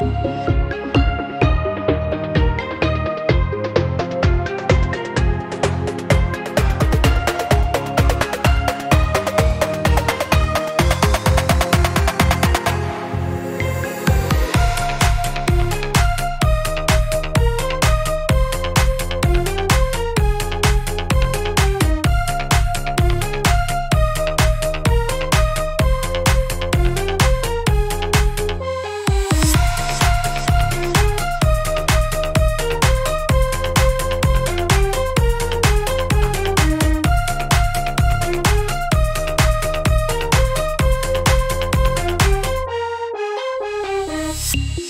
Thank Peace.